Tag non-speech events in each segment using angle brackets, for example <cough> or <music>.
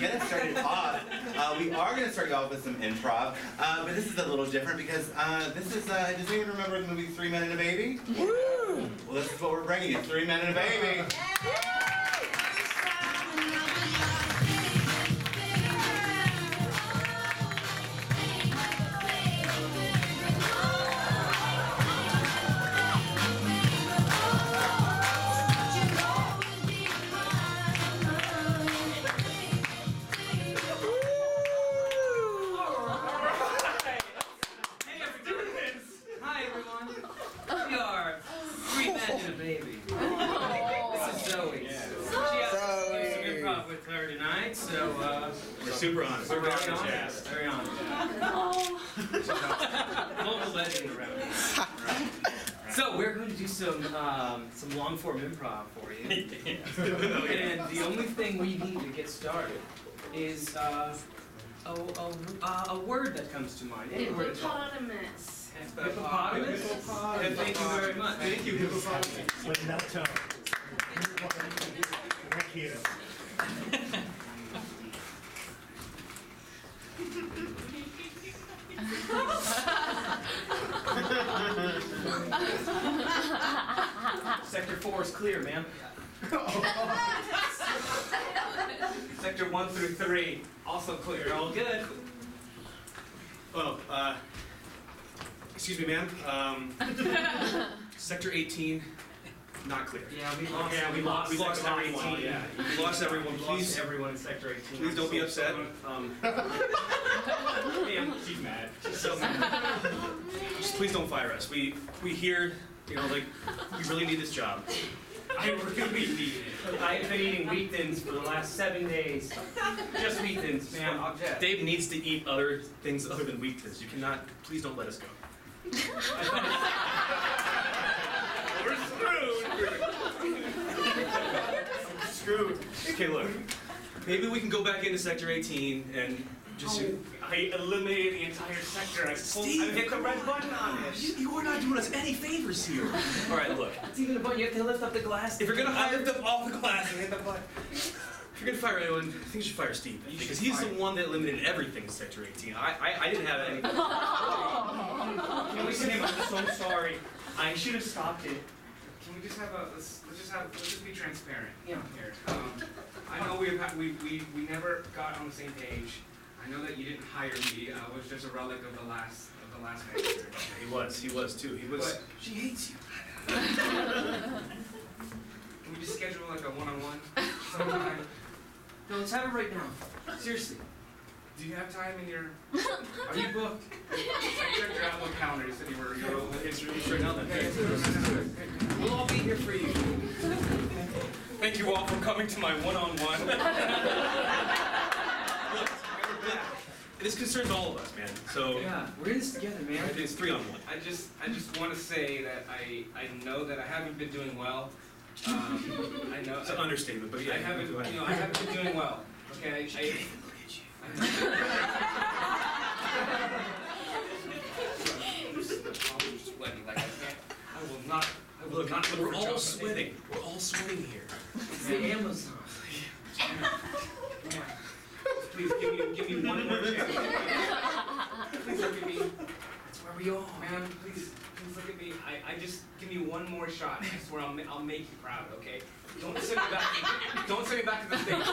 get us started off, uh, we are going to start you off with some improv, uh, but this is a little different because uh, this is, uh, does anyone remember the movie Three Men and a Baby? Woo! Well, this is what we're bringing you, Three Men and a Baby. Hey, super honest. we're Super very honest. honest. Very honest. <laughs> Local legend around <laughs> here. So we're going to do some um, some long form improv for you. <laughs> And the only thing we need to get started is uh, a, a, a, a word that comes to mind. Any word at all. Hippopotamus. Hippopotamus. Yeah, thank you very much. Thank you, hippopotamus. With no tone. Right here. Sector four is clear, ma'am. Sector one through three, also clear, all good. Oh, uh, excuse me, ma'am. Um, sector 18, not clear. Yeah, we lost. Yeah, we lost- we lost sector everyone, 18. yeah. We lost everyone, We lost please. everyone in sector eighteen. Please don't be upset. sorry. Um, <laughs> Ma'am, she's mad. She's so mad. <laughs> just please don't fire us. We we hear, you know, like we really need this job. I really need it. I've been eating wheat thins for the last seven days. Just wheat thins, ma'am. Dave needs to eat other things other than wheat thins. You cannot. Please don't let us go. <laughs> We're screwed. screwed. Okay, look. Maybe we can go back into sector 18 and just. Oh. I eliminated the entire sector. I pulled, I hit the red on. button on it. You, you are not doing us any favors here. All right, look. It's even a button. You have to lift up the glass. If you're gonna I hire lift up all the glass and hit the button. If you're gonna fire anyone, I think you should fire Steve. You Because he's fire- the one that eliminated everything in Sector 18. I, I, I didn't have any. <laughs> Can we say, I'm so sorry. I should have stopped it. Can we just have a let's, let's just have let's just be transparent Yeah. here. Um, I know we've had, we, we we never got on the same page. I know that you didn't hire me. I was just a relic of the last of the last <laughs> manager. He was, he was too. He was. But- she hates you. <laughs> Can we just schedule like a one-on-one sometime? No, let's have it right now. Seriously. Do you have time in your? Are you booked? I checked your Outlook calendar. You said you were. You were It's really straight out okay, there. let's do it, let's do it. We'll all be here for you. Thank you all for coming to my one-on-one. Look, this concerns all of us, man. So Yeah, we're in this together, man. it's three on one. I just, I just want to say that I, I know that I haven't been doing well. Um, I know. It's an understatement, but yeah. I haven't, you know, I haven't been doing well. Okay, I, I, I'm not. I will not we're all sweating. We're all sweating here. It's the Amazon. Please give me, one more chance. Please look at me. That's where we. Man, please, please look at me. I, I just give me one more shot. I swear I'll, ma- I'll make you proud. Okay? Don't send me back. Don't send me back to the states.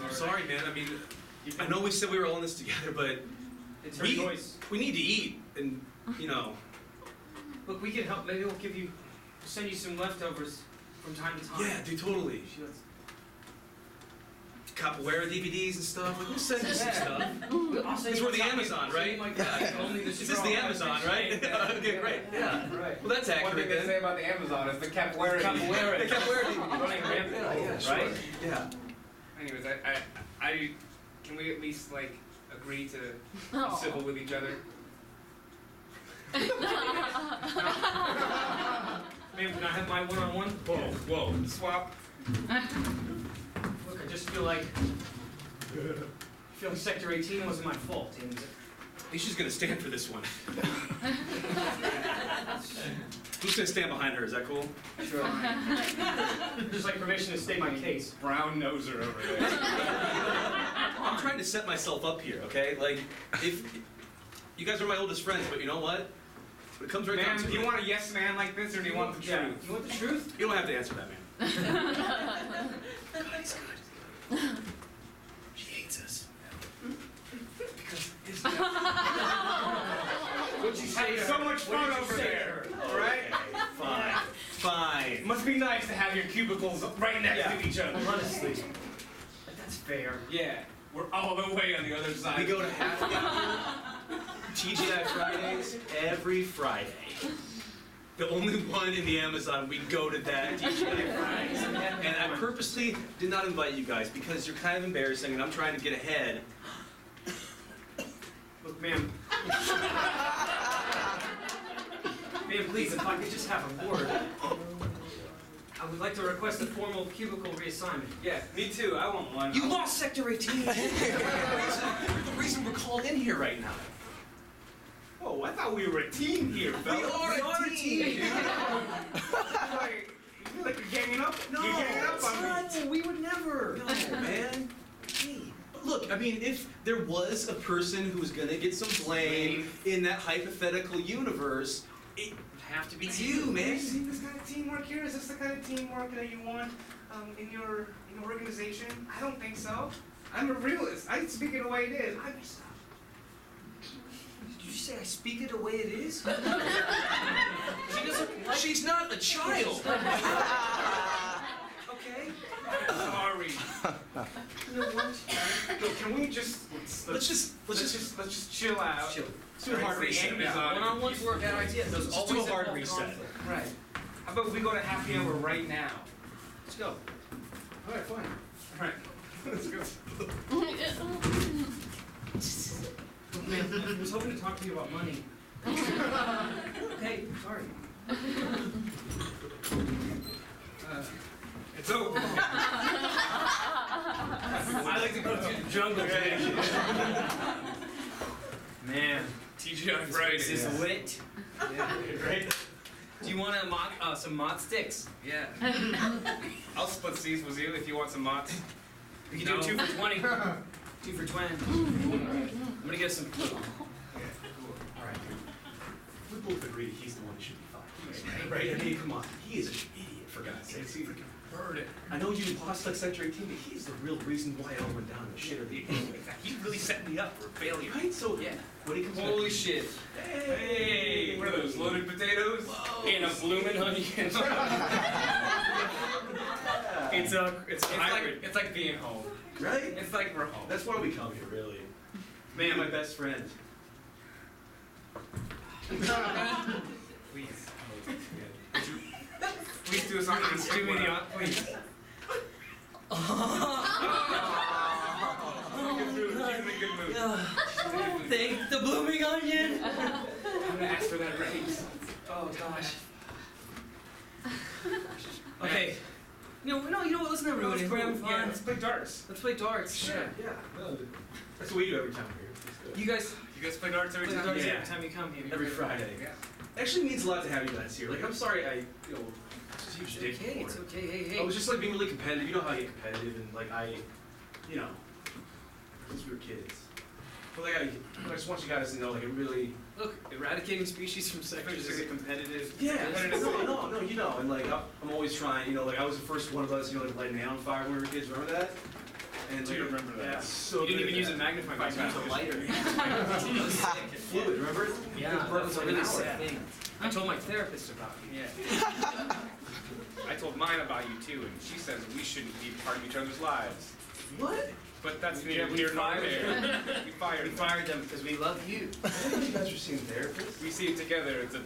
I'm sorry, man. I mean, I know we said we were all in this together, but It's her we choice. we need to eat, and you know. Look, we can help. Maybe we'll give you, send you some leftovers from time to time. Yeah, dude, totally. She lets- Capoeira DVDs and stuff. Like, we'll send you some stuff. I'll send Because you we're the something- Amazon, right? something Like that. Only the This is straw the Amazon, right? <laughs> okay, great. Yeah. Right. Well, that's One accurate thing they then. say about the Amazon is the capoeira. Capoeira. The capoeira is running rampant, Yeah, yeah, sure. right? Yeah. Anyways, I, I, I, can we at least like agree to <laughs> be civil with each other? <laughs> Ma'am, can I have my one-on-one? Whoa, whoa. Swap. Look, I just feel like, I feel like Sector 18 wasn't my fault, and He's just gonna stand for this one. <laughs> Who's gonna stand behind her? Is that cool? Sure. Just like permission to state my case. Brown noser over there. I'm trying to set myself up here, okay? Like, if you guys are my oldest friends, but you know what? When it comes right down Man, to do you it, want a yes man like this, or do you want the Yeah. truth? You want the truth? you don't have to answer that, man. God, <laughs> He's good. She hates us. Because it's What'd you Having so much fun over there. All right. fine. Fine. Must be nice to have your cubicles right next Yeah. to each other. Honestly. That's fair. Yeah, we're all the way on the other side. We go to happy <laughs> hour, TGI Fridays every Friday. The only one in the Amazon, we go to that TGI Fridays. And I purposely did not invite you guys because you're kind of embarrassing and I'm trying to get ahead. Look, ma'am. <laughs> Ma'am, please, if I could just have a word. I would like to request a formal cubicle reassignment. Yeah, me too. I want one. You lost Sector 18! <laughs> You're the reason we're called in here right now. Oh, I thought we were a team here, We fellas. are a team! Like, <laughs> you feel like you're ganging up? No, you're ganging up on me. no, we would never. No, man. Hey, look, I mean, if there was a person who was gonna get some blame in that hypothetical universe, it would have to be It's you, man. You see this kind of teamwork here? Is this the kind of teamwork that you want um, in your in your organization? I don't think so. I'm a realist. I speak it the way it is. I Did you say I speak it the way it is? <laughs> she doesn't. She's not a child. <laughs> okay. sorry. you know what? Look, can we just let's, Let's just let's let's just just let's just chill out. chill. Let's do a hard reset. One-on-ones work out idea. There's Let's do a hard reset. conflict. Right. How about we go to happy hour right now? Let's go. All right, fine. All right. <laughs> Let's go. Look, I was hoping to talk to you about money. <laughs> okay, sorry. <laughs> Uh, it's open. <laughs> I like to go to the jungle. Man, TGI this Friday. place is lit. Yeah, right? Do you want a mod, uh, some mod sticks? Yeah. I'll split these with you if you want some mods. We can do two for twenty. <laughs> two for twenty. I'm gonna get some. Alright. We both agree he's the one who should be fired. Right? I mean, come on. He is an idiot, for God's sake. He freaking Bird it. I know you lost like Sector 18, but he's the real reason why it all went down in the shit. <laughs> He really set me up for failure. Right? So, Yeah. when he comes Holy back. shit. Hey, what are those loaded potatoes? Whoa. And a bloomin' onion. <laughs> it's a it's a It's like hybrid. it's like being home. Right? It's like we're home. That's why we come here, really. Man, my best friend. <laughs> Please. Would you please do something Do me stupid. the please. Good mood. She's in a good mood. Thank the blooming onion. I'm gonna ask for that raise. Oh gosh. Okay. No, no, you know what? Let's not ruin it. We're having Yeah, fun. let's play darts. Let's play darts. Sure. Yeah. No, that's what we do every time we're here. It's good. You guys You guys play darts every play time? darts Yeah. every time you come here. Every Friday. Yeah. It actually means a lot to have you guys here. Like, I'm sorry I, you know, just It's huge dick okay. for It's it. okay. Hey, hey. I was just like being really competitive. You know how I get competitive and like I, you know, since we were kids. But like I, I just want you guys to know like it really. Look, eradicating species from sectors is a competitive. Yeah. Competitive. No, no, no. You know, and like I'm I'm always trying. You know, like I was the first one of us. You know, like lighting me on fire when we were kids. Remember that? And Do like, remember that. Yeah. So You didn't even use a magnifying glass. You used a <laughs> lighter. Fluid. Remember? Yeah, It that was a really hour. sad thing. I told my therapist about you. Yeah. I told mine about you too, and she says we shouldn't be part of each other's lives. What? But that's Yeah, neither we here nor fired there. We fired We them. fired them because we love you. You guys were seeing therapists. We see it together. It's a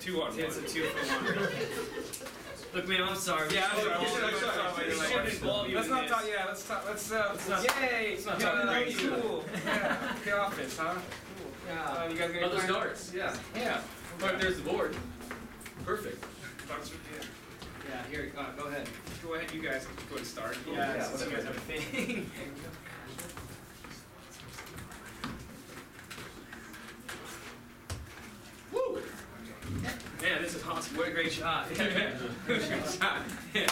two on one. It's a two for one. <laughs> Look, man, I'm sorry. Yeah, I'm sorry. I'm sorry. I'm sorry. we Like, shouldn't involve you Let's not talk. Yeah, let's talk. Let's uh. Let's not- yay! let's not yeah, talk about you. Cool. Yeah. The office, huh? Cool. Yeah. Uh, you guys gonna Oh, those darts. Yeah. Yeah. But there's the board. Perfect. Darts with you. Yeah, here, uh, go ahead. Go ahead, you guys. Go ahead and start. Yeah, Yeah, since you guys have a thing. <laughs> Man, this is awesome. What a great shot. <laughs> Yeah. Good shot. <laughs> Yeah.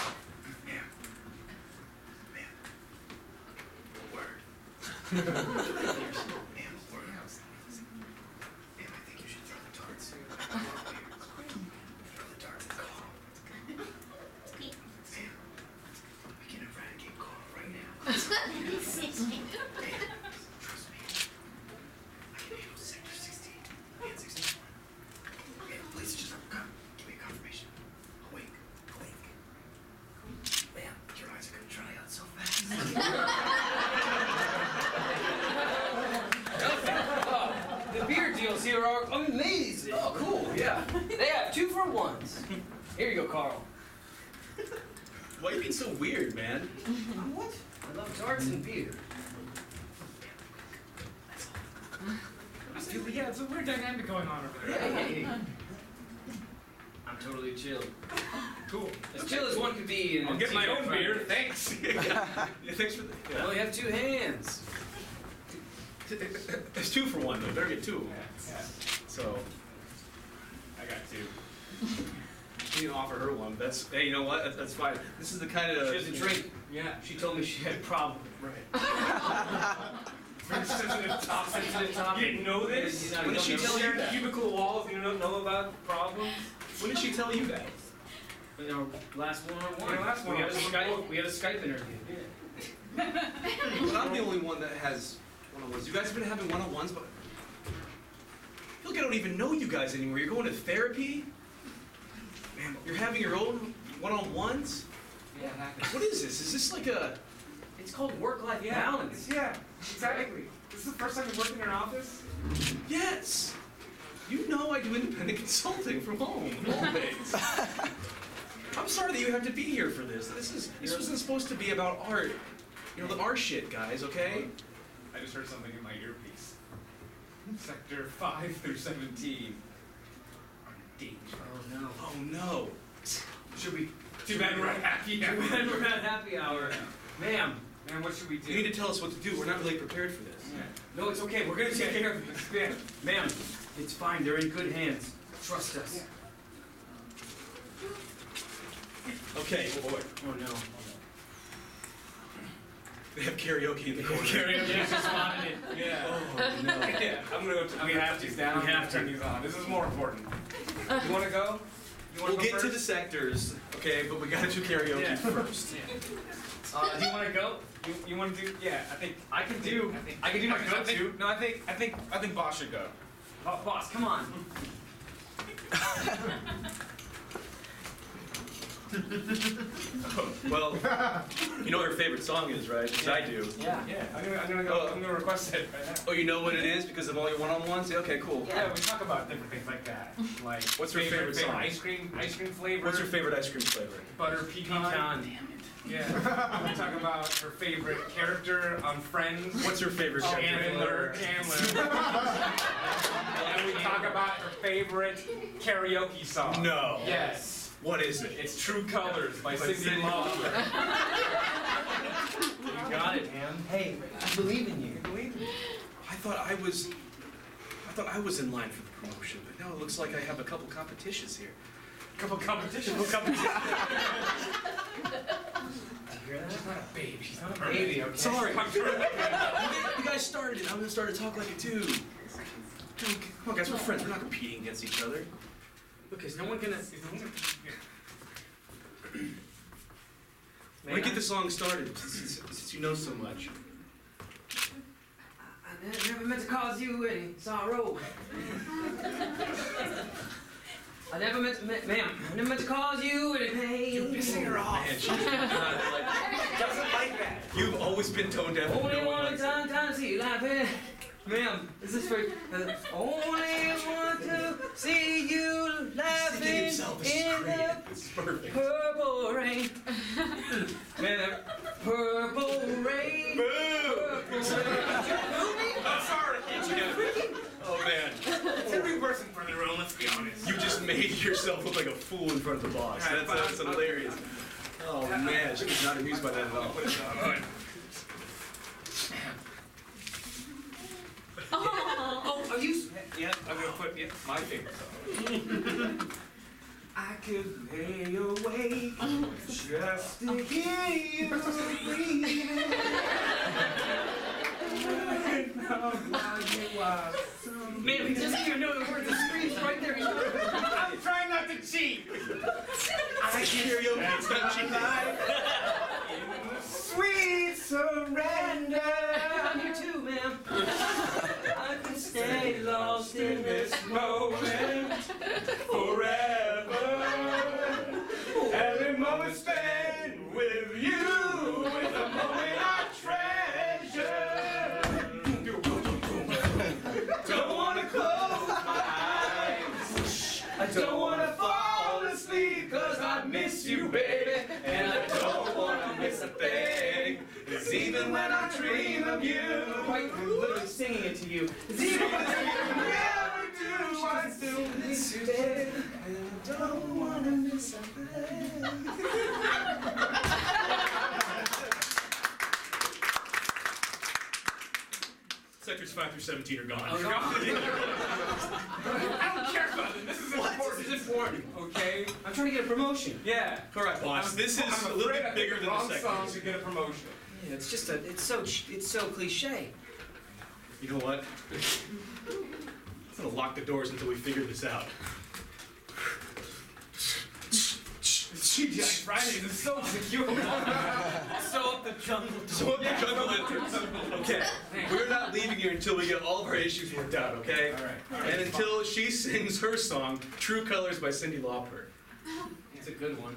Oh, <laughs> the beer deals here are amazing. Oh, cool, yeah. They have two for ones. Here you go, Carl. Why are you being so weird, man? What? I love tarts and beer. I feel- Yeah, it's a weird dynamic going on over there. Hey, hey. I'm totally chill. Cool. As chill as one could be in I'll a get my own Fridays. beer, thanks. <laughs> Yeah, thanks for the. I only have two hands. It's two for one, though. Better get two. Yeah, So, I got two. <laughs> you can offer her one. That's, hey, you know what? That's, that's fine. This is the kind of. She doesn't drink. Yeah. She told me she had problems. Right. <laughs> Very sensitive topic. Sensitive topic. You didn't know this? You know, When did you she don't tell know. you that? Cubicle walls, you don't know about problems? When did she tell you that? In our last one-on-one. In our last we had a one-on-one. Skype. We had a Skype interview. But I'm the only one that has one-on-ones. You guys have been having one-on-ones, but I feel like I don't even know you guys anymore. You're going to therapy? Man, you're having your own one-on-ones? Yeah. What is this? Is this like a... It's called work-life Yeah, balance. yeah, exactly. This is the first time you work in an office? Yes! You know I do independent <laughs> consulting from home, All always. <laughs> I'm sorry that you have to be here for this. This is this wasn't supposed to be about art. You know, the art shit, guys, okay? I just heard something in my earpiece. Sector 5 through 17 are danger. Oh no. Oh no. Should we? Too bad we're at happy Too hour. bad we're at happy hour. Ma'am. Man, what should we do? You need to tell us what to do. We're not really prepared for this. Yeah. No, it's okay. We're gonna take Okay. care of this. Yeah. Ma'am, it's fine. They're in good hands. Trust us. Okay. Oh boy. Oh no. They have karaoke in the corner. Karaoke just spotted it. Yeah. Oh no. <laughs> Yeah, I'm gonna go. T- I'm We gonna have to. down. We have and turn to. these on. This is more important. You wanna go? You wanna We'll go get first? to the sectors, okay, but we gotta do karaoke Yeah. first. Uh, do you want to go? You, you wanna do? Yeah, I think. I can do. I think. I can do my I think- go-to. No, I think. I think. I think Boss should go. Oh, boss, come on. <laughs> <laughs> <laughs> Well, you know what her favorite song is, right? Because I do. Yeah. Yeah, I'm gonna. I'm gonna go. Oh. I'm gonna request it right now. Oh, you know what it is because of all your one-on-ones? Yeah, Okay, cool. Yeah, we talk about different things like that. Like What's your favorite song? Ice cream, ice cream flavor. What's your favorite ice cream flavor? butter pecan? Pecan. Yeah. we talk about her favorite character on Friends. What's your favorite Oh, character? Chandler. Chandler. <laughs> and we talk about her favorite karaoke song. No. Yes. What is it? It's True Colors by Cyndi Lauper. You got it, man. Hey, I believe in you. I thought I was, I thought I was in line for the promotion, but now it looks like I have a couple competitions here. A couple competitions. Couple competitions. <laughs> You hear that? She's not a baby. She's not a Baby, baby. okay. Sorry. <laughs> You guys started it. I'm gonna start to talk like it too. Come on, guys. We're friends. We're not competing against each other. Look, is no one gonna? When I get the song started, since, since you know so much. I ne- never meant to cause you any sorrow. I never meant to, ma- ma'am, I never meant to cause you any pain. You're pissing her off. Man, she's not uh, like, <laughs> Doesn't like that. you've always been tone deaf. and Only no one one likes it. time, time to see you laughing. Ma'am, is this for? Uh, only want to see you Singing laughing himself. Is in great. the This is perfect. purple rain. Man, purple rain. Purple rain. I'm sorry. Oh man, It's every person for their own. Let's be honest. you just made yourself look like a fool in front of the boss. That's, that's hilarious. Oh man, she was not amused by that at all. Are you? Yeah, I'm gonna put yeah, my favorite song. <laughs> I could lay awake just to hear you breathing. Now you are some- Man, we just even know the words. The screen's right there. I'm trying not to cheat. I can hear you. It's not cheating. Dream of you, Right, I'm literally singing it to you. even when never do, I still miss you, baby. I don't wanna miss a thing. Sectors 5 through 17 are gone. Oh, no. <laughs> I don't care about it. This is important. This is important, okay? I'm trying to get a promotion. Yeah. Correct, boss. I'm- This is I'm a little afraid bit I bigger picked than the the wrong song sectors. to get a promotion. Yeah, it's just a, it's so, ch- it's so cliche. You know what? I'm gonna lock the doors until we figure this out. TGI Fridays is so secure. So up the jungle. So what the jungle entrance. Okay, we're not leaving here until we get all of our issues worked out, okay? All right. All right. And until she sings her song, True Colors by Cyndi Lauper. It's a good one.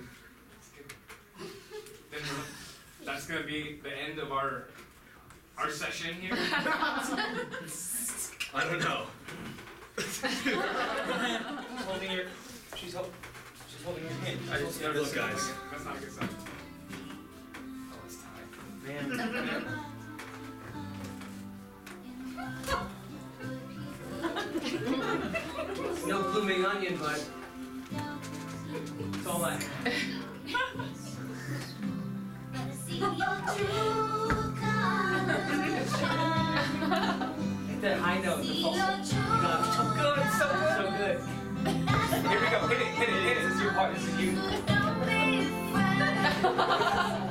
Then that's gonna be the end of our our session here. <laughs> I don't know. She's <laughs> holding your, she's, hol- she's holding your hand. I just, look, guys. That's not a good sign. Oh, it's tied. Man. <laughs> No blooming onion, but it's all I have. Hit that high note. The false. Know, so good, so good, so good. Here we go. Hit it, hit it, hit it. This is your part. This is you. <laughs>